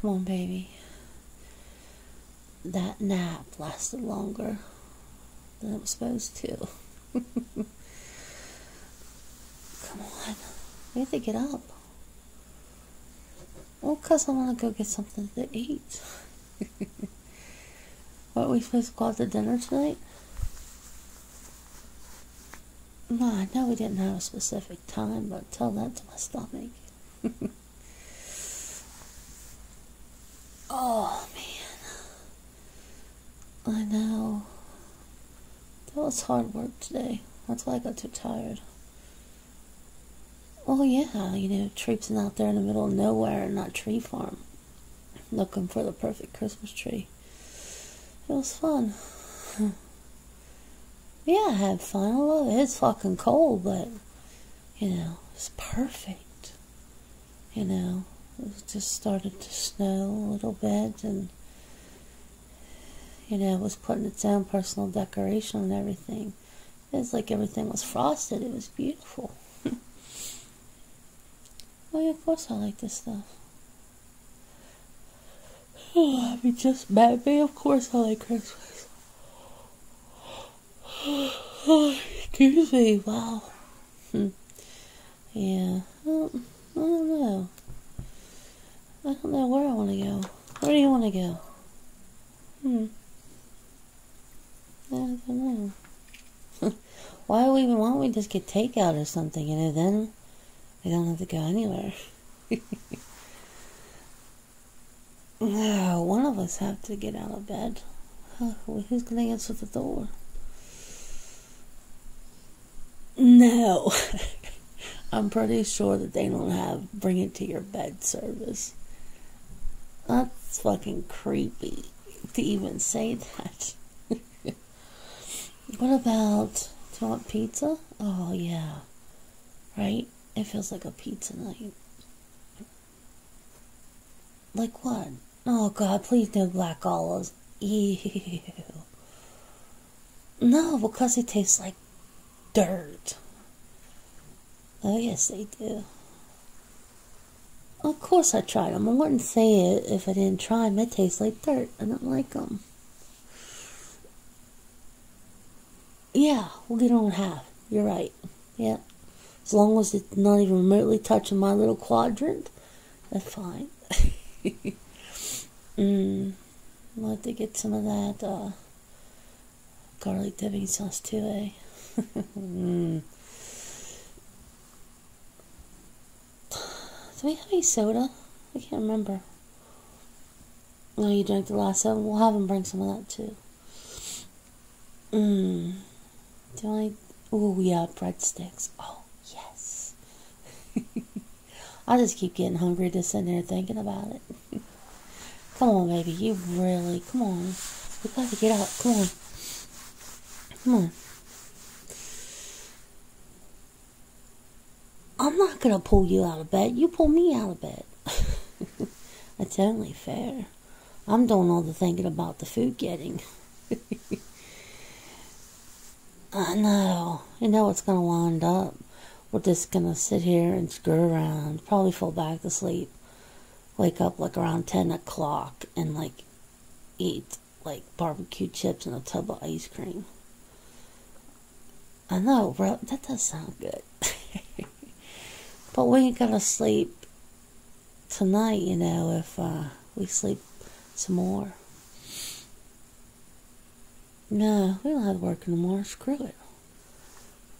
Come on, baby. That nap lasted longer than it was supposed to. Come on. We have to get up. Well, because I want to go get something to eat. what, we supposed to go out to dinner tonight? No, I know we didn't have a specific time, but tell that to my stomach. oh, man. I know. That was hard work today. That's why I got too tired. Oh, yeah, you know, traipsing out there in the middle of nowhere in that tree farm, looking for the perfect Christmas tree. It was fun. yeah, I had fun. I love it. It's fucking cold, but, you know, it's perfect. You know, it just started to snow a little bit, and, you know, was putting its own personal decoration and everything. It was like everything was frosted. It was beautiful. well, yeah, of course I like this stuff. Oh, I mean, just Batman. Of course I like Christmas. Oh, excuse me. Wow. Yeah. I don't, I don't know. I don't know where I want to go. Where do you want to go? Hmm. I don't know. why, we, why don't we just get takeout or something, you know, then we don't have to go anywhere. no, one of us have to get out of bed. who's going to answer the door? No. I'm pretty sure that they don't have bring it to your bed service. That's fucking creepy to even say that. what about, do you want pizza? Oh, yeah. Right? It feels like a pizza night. Like what? Oh god, please no black olives. Ew. No, because it tastes like dirt. Oh yes, they do. Of course I tried them. I wouldn't say it if I didn't try them. They taste like dirt. I don't like them. Yeah, we don't have. You're right. Yeah. As long as it's not even remotely touching my little quadrant, that's fine. mm, I'll have to get some of that uh, garlic dipping sauce too, eh? mm. Do we have any soda? I can't remember. No, you drank the last one. We'll have them bring some of that too. Mmm. Do I? Oh yeah, breadsticks. Oh. Yes. I just keep getting hungry just sitting there thinking about it. come on, baby. You really, come on. We got to get out. Come on. Come on. I'm not going to pull you out of bed. You pull me out of bed. That's only fair. I'm doing all the thinking about the food getting. I know. You know it's going to wind up we're just gonna sit here and screw around, probably fall back to sleep, wake up like around 10 o'clock and like eat like barbecue chips and a tub of ice cream. I know, bro, that does sound good. but we ain't gonna sleep tonight, you know, if uh, we sleep some more. No, we don't have to work anymore. Screw it.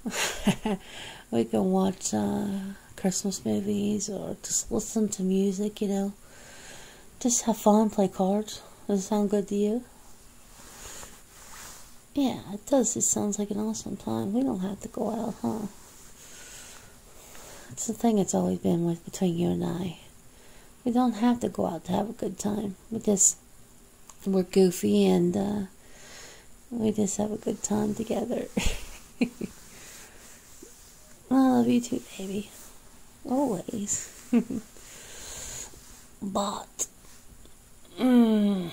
we can watch uh, Christmas movies or just listen to music, you know. Just have fun, play cards. Does it sound good to you? Yeah, it does. It sounds like an awesome time. We don't have to go out, huh? It's the thing it's always been with between you and I. We don't have to go out to have a good time. We just we're goofy and uh, we just have a good time together. I love you too, baby. Always. but, mm,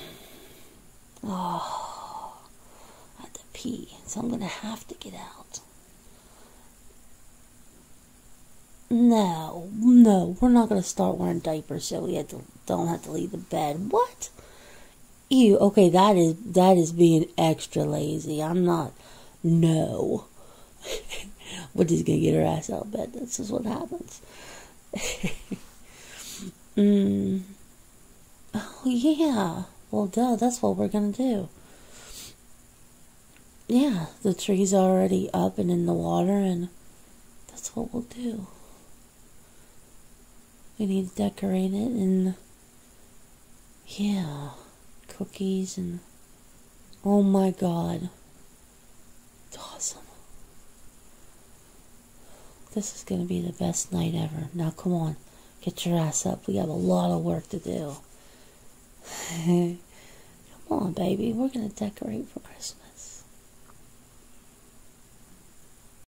oh, I have to pee, so I'm gonna have to get out. No, no, we're not gonna start wearing diapers, so we had to don't have to leave the bed. What? You okay? That is that is being extra lazy. I'm not. No. But she's gonna get her ass out of bed. This is what happens. mm. Oh yeah. Well, duh. That's what we're gonna do. Yeah, the tree's already up and in the water, and that's what we'll do. We need to decorate it and yeah, cookies and oh my god. It's awesome. This is to be the best night ever. Now come on, get your ass up. We have a lot of work to do. come on, baby. We're to decorate for Christmas.